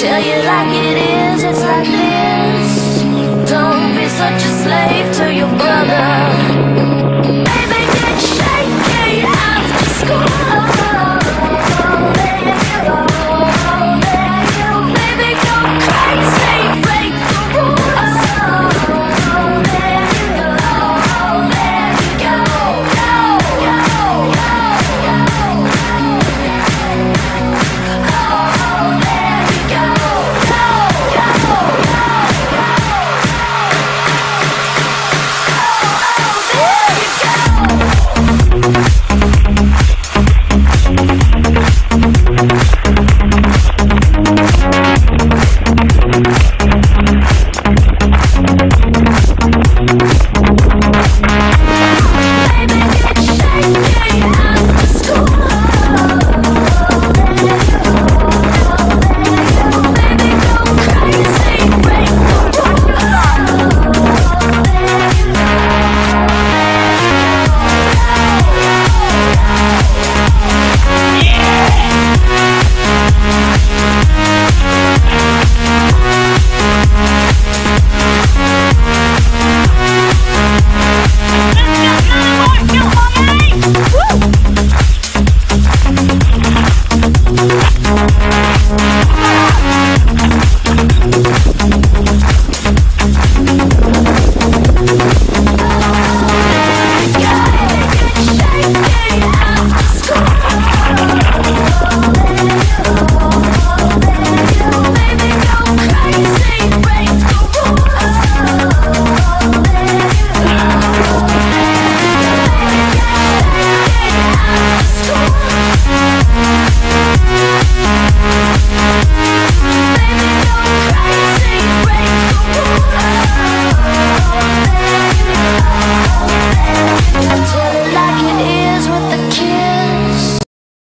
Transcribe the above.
Tell you like it is, it's like this. Don't be such a slave to your brother.